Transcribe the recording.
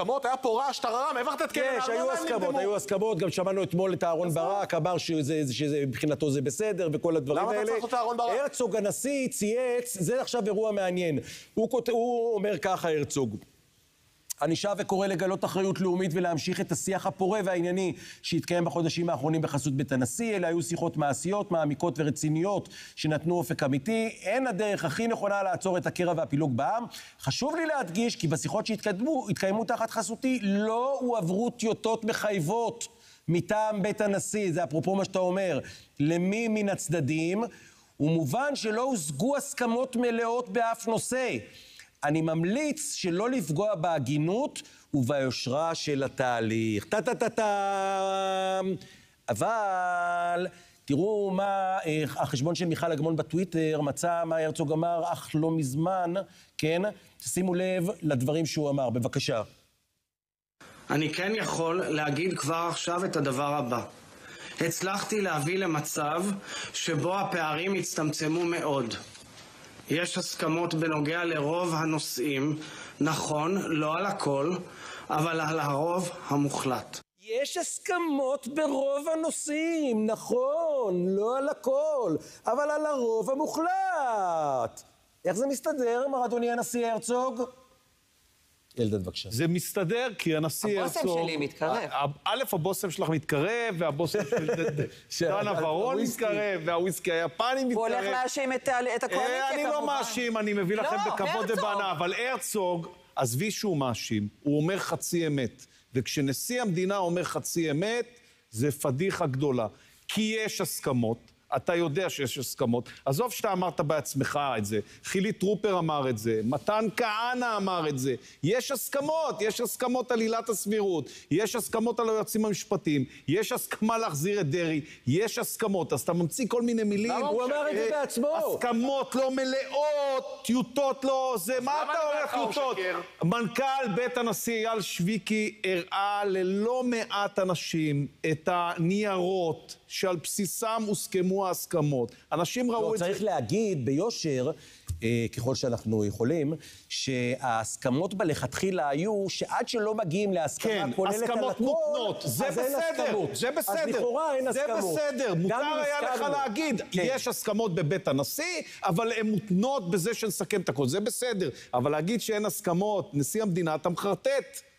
הסכמות, היה פה רעש, טררם, העברת את קרן יש, היו הארנונה, הם הסכמות, נרדמו. היו הסכמות, גם שמענו אתמול את אהרון ברק, אמר שזה- שזה- מבחינתו זה בסדר, וכל הדברים למה אתה האלה. צריך את אהרון ברק? הרצוג הנשיא צייץ, זה עכשיו אירוע מעניין. הוא אומר ככה, הרצוג. אני שב וקורא לגלות אחריות לאומית ולהמשיך את השיח הפורה והענייני שהתקיים בחודשים האחרונים בחסות בית הנשיא. אלה היו שיחות מעשיות, מעמיקות ורציניות שנתנו אופק אמיתי. אין הדרך הכי נכונה לעצור את הקרע והפילוג בעם. חשוב לי להדגיש כי בשיחות שהתקדמו, התקיימו תחת חסותי, לא הועברו טיוטות מחייבות מטעם בית הנשיא. זה אפרופו מה שאתה אומר. למי מן הצדדים? ומובן שלא הושגו הסכמות מלאות באף נושא. אני ממליץ שלא לפגוע בהגינות וביושרה של התהליך. טה-טה-טה-טם. אבל תראו מה אה, החשבון של מיכל אגמון בטוויטר מצא מה הרצוג אמר אך לא מזמן, כן? שימו לב לדברים שהוא אמר, בבקשה. אני כן יכול להגיד כבר עכשיו את הדבר הבא. הצלחתי להביא למצב שבו הפערים הצטמצמו מאוד. יש הסכמות בנוגע לרוב הנושאים, נכון, לא על הכל, אבל על הרוב המוחלט. יש הסכמות ברוב הנושאים, נכון, לא על הכל, אבל על הרוב המוחלט. איך זה מסתדר, מר אדוני הנשיא הרצוג? אלדד, בבקשה. זה מסתדר כי הנשיא הבושם הרצוג... שלי מתקרב. א- הבושם שלך מתקרב, והבושם של ורון הוויסקי. מתקרב, והוויסקי היפני מתקרב. הוא הולך להאשים את הקואליציה, אה, אני כמובן. לא מאשים, אני מביא לכם לא, בכבוד. ובהנאה, אבל הרצוג, עזבי שהוא מאשים, הוא אומר חצי אמת. וכשנשיא המדינה אומר חצי אמת, זה פדיחה גדולה. כי יש הסכמות, אתה יודע שיש הסכמות. עזוב שאתה אמרת בעצמך את זה, חילי טרופר אמר את זה, מתן כהנא אמר את זה. יש הסכמות, יש הסכמות על עילת הסבירות, יש הסכמות על היועצים המשפטיים, יש הסכמה להחזיר את דרעי, יש הסכמות. אז אתה ממציא כל מיני מילים. הוא אמר את זה אה, בעצמו? הסכמות לא מלאות, טיוטות לא זה, מה אתה אומר טיוטות? מנכ"ל בית הנשיא אייל שויקי הראה ללא מעט אנשים את הניירות שעל בסיסם הוסכמו ההסכמות. אנשים ראו לא, את זה. צריך להגיד ביושר, אה, ככל שאנחנו יכולים, שההסכמות בלכתחילה היו שעד שלא מגיעים להסכמה כן, כוללת על הסכמות הכל, מותנות, זה אז אין בסדר, הסכמות. זה בסדר. אז לכאורה אין זה הסכמות. בסדר, מותר היה לך הסכמנו. להגיד, כן. יש הסכמות בבית הנשיא, אבל הן מותנות בזה שנסכם את הכל, זה בסדר. אבל להגיד שאין הסכמות, נשיא המדינה, אתה מחרטט.